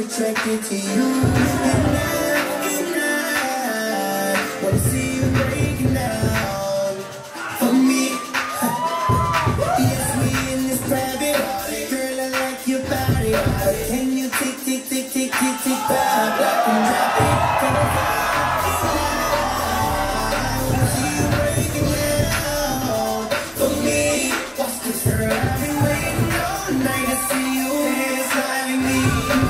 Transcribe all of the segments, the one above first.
Attracted to you, night to see you. Dance like me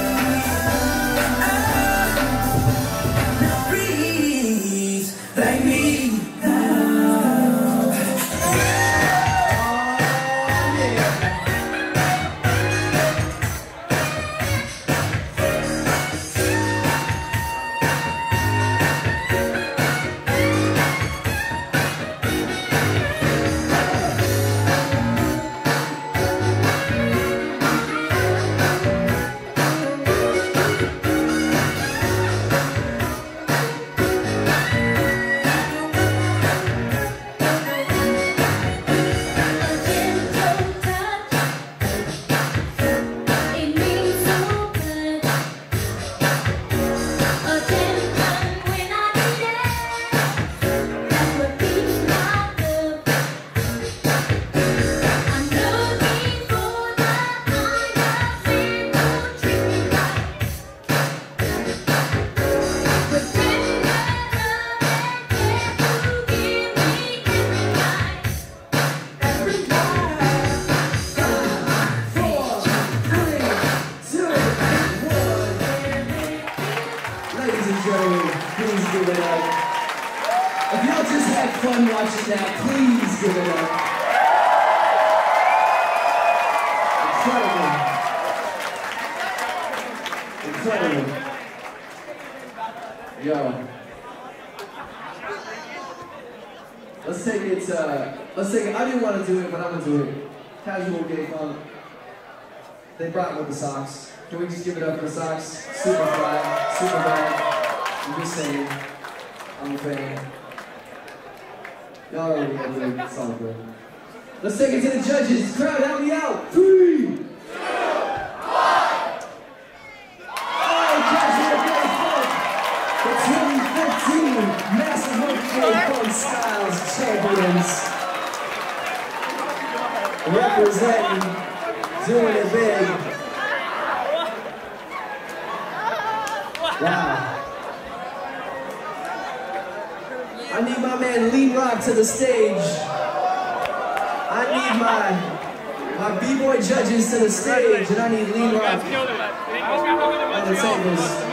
fun please give it up. Incredible. Incredible. Yo. Let's take it, uh, let's take it, I didn't want to do it, but I'm gonna do it. Casual Gay Funk. They brought with the socks. Can we just give it up for the socks? Super fly, super bad. I'm just saying. I'm a fan. Y'all already know, dude. It's all good. Let's take it to the judges. Crowd, help me out. Three. The 2015 Massive Champions. Representing, doing it big. Wow. I need my man Lean Rock to the stage. I need my my b-boy judges to the stage, and I need Lean Rock on the tables.